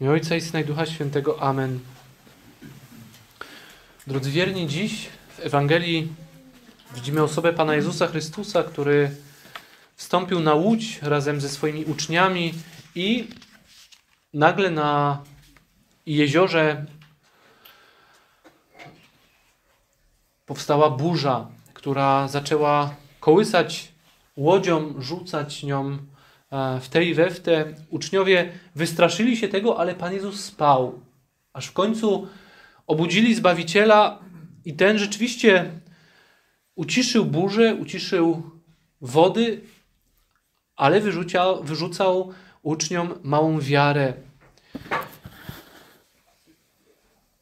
imię Ojca i Syna i Ducha Świętego. Amen. Drodzy wierni, dziś w Ewangelii widzimy osobę Pana Jezusa Chrystusa, który wstąpił na łódź razem ze swoimi uczniami i nagle na jeziorze powstała burza, która zaczęła kołysać łodzią, rzucać nią w te i we w te. Uczniowie wystraszyli się tego, ale Pan Jezus spał. Aż w końcu obudzili Zbawiciela i ten rzeczywiście uciszył burzę, uciszył wody, ale wyrzucał, wyrzucał uczniom małą wiarę.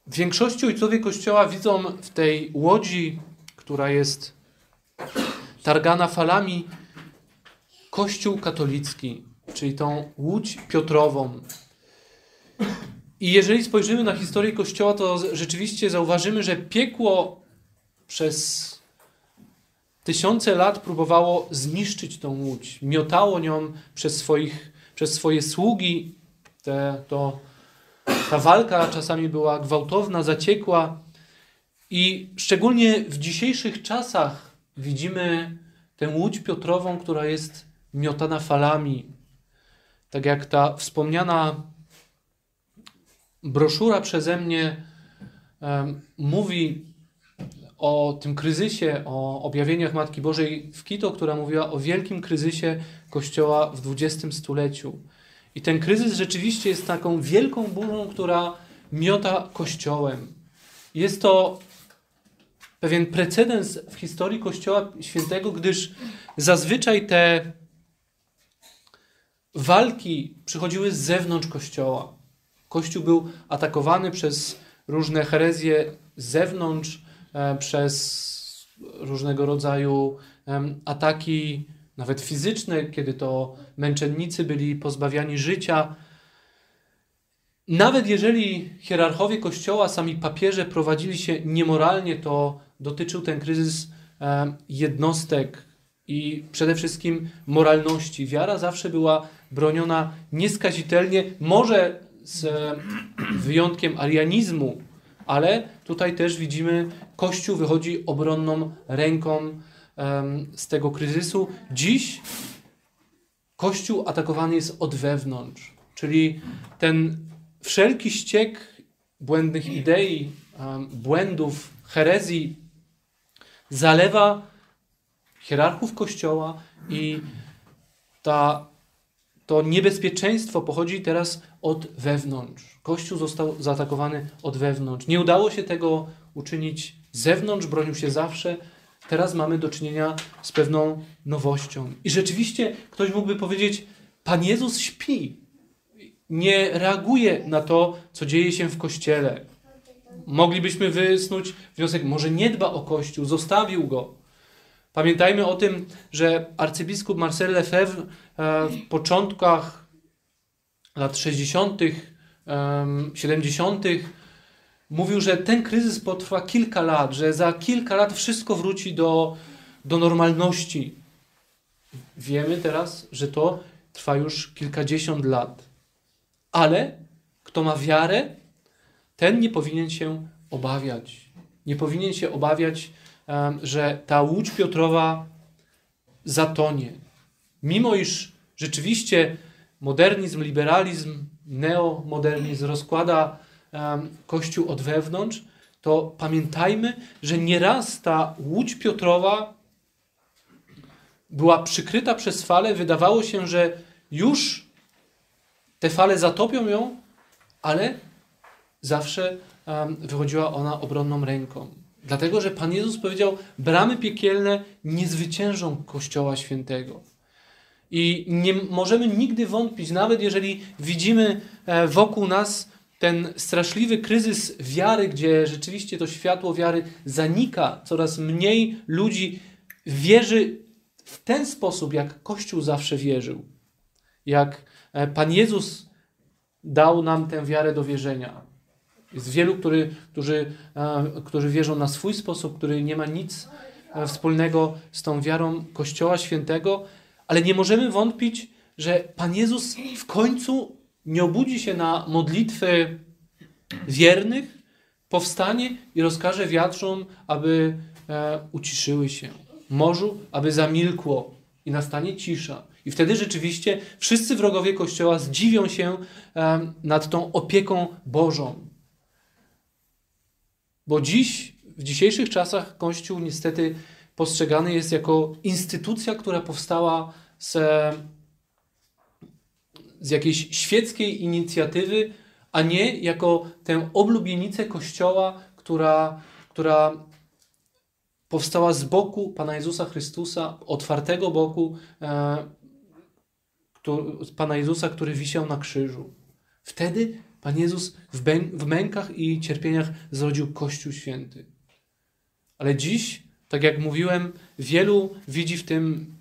W większości ojcowie Kościoła widzą w tej łodzi, która jest targana falami, Kościół katolicki, czyli tą łódź Piotrową. I jeżeli spojrzymy na historię Kościoła, to rzeczywiście zauważymy, że piekło przez tysiące lat próbowało zniszczyć tą łódź. Miotało nią przez, swoich, przez swoje sługi. Te, to, ta walka czasami była gwałtowna, zaciekła. I szczególnie w dzisiejszych czasach widzimy tę łódź Piotrową, która jest miotana falami. Tak jak ta wspomniana broszura przeze mnie um, mówi o tym kryzysie, o objawieniach Matki Bożej w Kito, która mówiła o wielkim kryzysie Kościoła w XX stuleciu. I ten kryzys rzeczywiście jest taką wielką burzą, która miota Kościołem. Jest to pewien precedens w historii Kościoła Świętego, gdyż zazwyczaj te walki przychodziły z zewnątrz Kościoła. Kościół był atakowany przez różne herezje z zewnątrz, e, przez różnego rodzaju ataki, nawet fizyczne, kiedy to męczennicy byli pozbawiani życia. Nawet jeżeli hierarchowie Kościoła, sami papieże prowadzili się niemoralnie, to dotyczył ten kryzys jednostek i przede wszystkim moralności. Wiara zawsze była broniona nieskazitelnie, może z wyjątkiem arianizmu, ale tutaj też widzimy, Kościół wychodzi obronną ręką um, z tego kryzysu. Dziś Kościół atakowany jest od wewnątrz, czyli ten wszelki ściek błędnych idei, um, błędów, herezji zalewa hierarchów Kościoła i ta to niebezpieczeństwo pochodzi teraz od wewnątrz. Kościół został zaatakowany od wewnątrz. Nie udało się tego uczynić z zewnątrz, bronił się zawsze. Teraz mamy do czynienia z pewną nowością. I rzeczywiście ktoś mógłby powiedzieć: Pan Jezus śpi. Nie reaguje na to, co dzieje się w kościele. Moglibyśmy wysnuć wniosek: może nie dba o kościół, zostawił go. Pamiętajmy o tym, że arcybiskup Marcel Lefebvre e, w początkach lat 60., 70. mówił, że ten kryzys potrwa kilka lat, że za kilka lat wszystko wróci do, do normalności. Wiemy teraz, że to trwa już kilkadziesiąt lat. Ale kto ma wiarę, ten nie powinien się obawiać. Nie powinien się obawiać że ta łódź Piotrowa zatonie. Mimo iż rzeczywiście modernizm, liberalizm, neomodernizm rozkłada Kościół od wewnątrz, to pamiętajmy, że nieraz ta łódź Piotrowa była przykryta przez fale. Wydawało się, że już te fale zatopią ją, ale zawsze wychodziła ona obronną ręką. Dlatego, że Pan Jezus powiedział: Bramy piekielne nie zwyciężą Kościoła Świętego. I nie możemy nigdy wątpić, nawet jeżeli widzimy e, wokół nas ten straszliwy kryzys wiary, gdzie rzeczywiście to światło wiary zanika, coraz mniej ludzi wierzy w ten sposób, jak Kościół zawsze wierzył. Jak e, Pan Jezus dał nam tę wiarę do wierzenia. Jest wielu, który, którzy, e, którzy wierzą na swój sposób, który nie ma nic e, wspólnego z tą wiarą Kościoła Świętego, ale nie możemy wątpić, że Pan Jezus w końcu nie obudzi się na modlitwy wiernych, powstanie i rozkaże wiatrom, aby e, uciszyły się, morzu, aby zamilkło i nastanie cisza. I wtedy rzeczywiście wszyscy wrogowie Kościoła zdziwią się nad tą opieką Bożą. Bo dziś, w dzisiejszych czasach, Kościół niestety postrzegany jest jako instytucja, która powstała z, z jakiejś świeckiej inicjatywy, a nie jako tę oblubienicę Kościoła, która, która powstała z boku Pana Jezusa Chrystusa, otwartego boku e, Pana Jezusa, który wisiał na krzyżu. Wtedy Pan Jezus w, w mękach i cierpieniach zrodził Kościół Święty. Ale dziś, tak jak mówiłem, wielu widzi w tym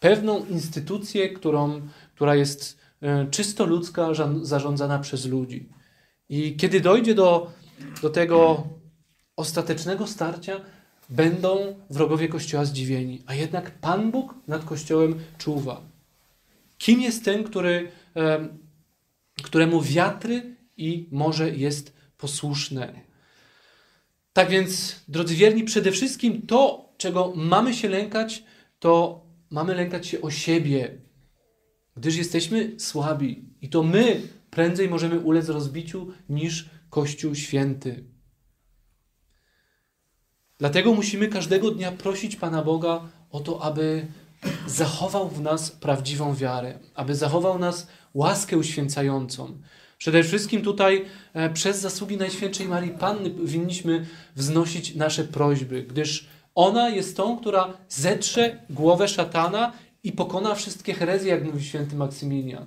pewną instytucję, którą, która jest e, czysto ludzka, zarządzana przez ludzi. I kiedy dojdzie do, do tego ostatecznego starcia, będą wrogowie Kościoła zdziwieni. A jednak Pan Bóg nad Kościołem czuwa. Kim jest ten, który, któremu wiatry i morze jest posłuszne? Tak więc, drodzy wierni, przede wszystkim to, czego mamy się lękać, to mamy lękać się o siebie, gdyż jesteśmy słabi i to my prędzej możemy ulec rozbiciu niż Kościół Święty. Dlatego musimy każdego dnia prosić Pana Boga o to, aby zachował w nas prawdziwą wiarę, aby zachował nas łaskę uświęcającą. Przede wszystkim tutaj e, przez zasługi Najświętszej Marii Panny winniśmy wznosić nasze prośby, gdyż ona jest tą, która zetrze głowę szatana i pokona wszystkie herezje, jak mówi święty Maksymilian.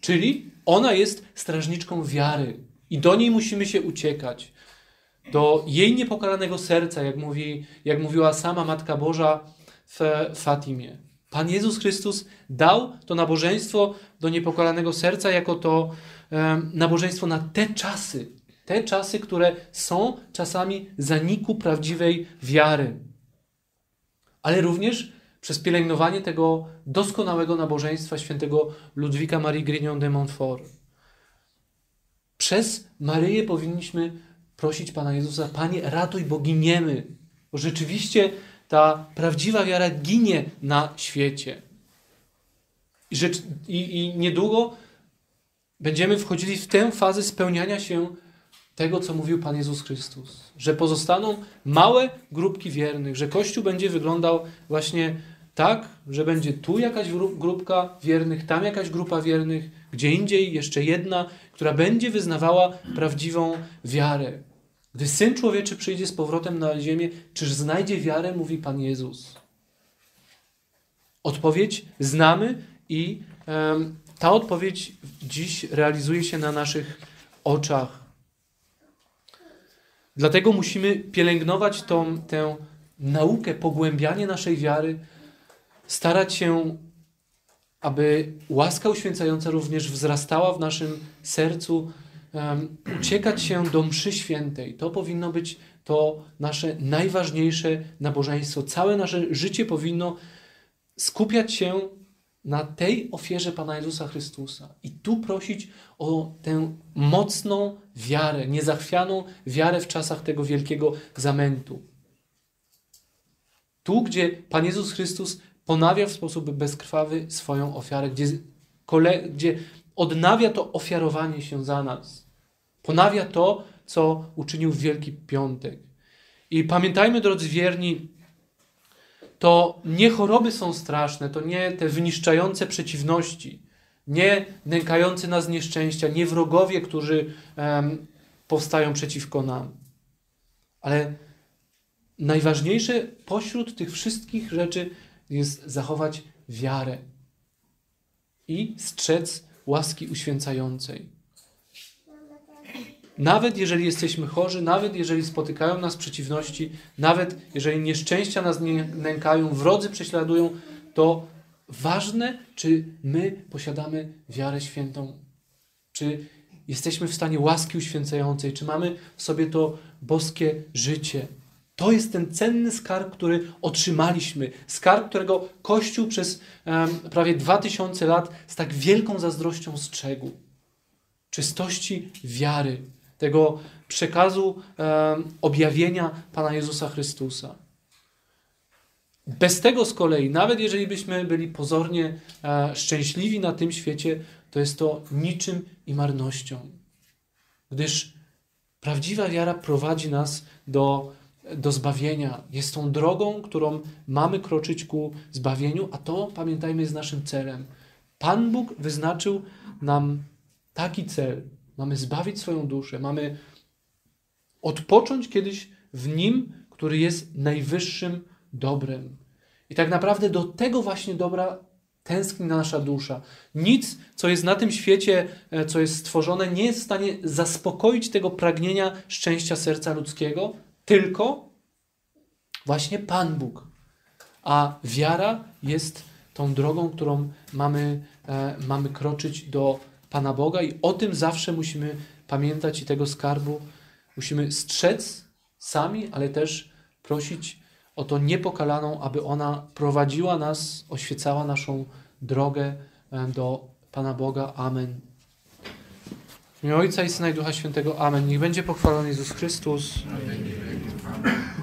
Czyli ona jest strażniczką wiary i do niej musimy się uciekać. Do jej niepokalanego serca, jak, mówi, jak mówiła sama Matka Boża w Fatimie. Pan Jezus Chrystus dał to nabożeństwo do niepokalanego serca jako to nabożeństwo na te czasy, te czasy, które są czasami zaniku prawdziwej wiary. Ale również przez pielęgnowanie tego doskonałego nabożeństwa świętego Ludwika Marii Grignon de Montfort. Przez Maryję powinniśmy prosić Pana Jezusa, Panie, ratuj, bo giniemy. Bo rzeczywiście ta prawdziwa wiara ginie na świecie. I, rzecz, i, I niedługo będziemy wchodzili w tę fazę spełniania się tego, co mówił Pan Jezus Chrystus. Że pozostaną małe grupki wiernych, że Kościół będzie wyglądał właśnie tak, że będzie tu jakaś grupka wiernych, tam jakaś grupa wiernych, gdzie indziej jeszcze jedna, która będzie wyznawała prawdziwą wiarę. Gdy Syn Człowieczy przyjdzie z powrotem na ziemię, czyż znajdzie wiarę, mówi Pan Jezus. Odpowiedź znamy i um, ta odpowiedź dziś realizuje się na naszych oczach. Dlatego musimy pielęgnować tą, tę naukę, pogłębianie naszej wiary, starać się, aby łaska uświęcająca również wzrastała w naszym sercu, uciekać się do mszy świętej. To powinno być to nasze najważniejsze nabożeństwo. Całe nasze życie powinno skupiać się na tej ofierze Pana Jezusa Chrystusa i tu prosić o tę mocną wiarę, niezachwianą wiarę w czasach tego wielkiego zamętu. Tu, gdzie Pan Jezus Chrystus ponawia w sposób bezkrwawy swoją ofiarę, gdzie, gdzie odnawia to ofiarowanie się za nas. Ponawia to, co uczynił Wielki Piątek. I pamiętajmy, drodzy wierni, to nie choroby są straszne, to nie te wyniszczające przeciwności, nie nękające nas nieszczęścia, nie wrogowie, którzy um, powstają przeciwko nam. Ale najważniejsze pośród tych wszystkich rzeczy jest zachować wiarę i strzec łaski uświęcającej. Nawet jeżeli jesteśmy chorzy, nawet jeżeli spotykają nas przeciwności, nawet jeżeli nieszczęścia nas nękają, wrodzy prześladują, to ważne, czy my posiadamy wiarę świętą, czy jesteśmy w stanie łaski uświęcającej, czy mamy w sobie to boskie życie. To jest ten cenny skarb, który otrzymaliśmy. Skarb, którego Kościół przez um, prawie 2000 lat z tak wielką zazdrością strzegł. czystości wiary, tego przekazu e, objawienia Pana Jezusa Chrystusa. Bez tego z kolei, nawet jeżeli byśmy byli pozornie e, szczęśliwi na tym świecie, to jest to niczym i marnością. Gdyż prawdziwa wiara prowadzi nas do, do zbawienia. Jest tą drogą, którą mamy kroczyć ku zbawieniu, a to, pamiętajmy, jest naszym celem. Pan Bóg wyznaczył nam taki cel. Mamy zbawić swoją duszę, mamy odpocząć kiedyś w Nim, który jest najwyższym dobrem. I tak naprawdę do tego właśnie dobra tęskni nasza dusza. Nic, co jest na tym świecie, e, co jest stworzone, nie jest w stanie zaspokoić tego pragnienia szczęścia serca ludzkiego, tylko właśnie Pan Bóg. A wiara jest tą drogą, którą mamy, e, mamy kroczyć do Pana Boga, i o tym zawsze musimy pamiętać i tego skarbu musimy strzec sami, ale też prosić o to niepokalaną, aby ona prowadziła nas, oświecała naszą drogę e, do Pana Boga. Amen. W imię Ojca i Syna i Ducha Świętego. Amen. Niech będzie pochwalony Jezus Chrystus. Amen.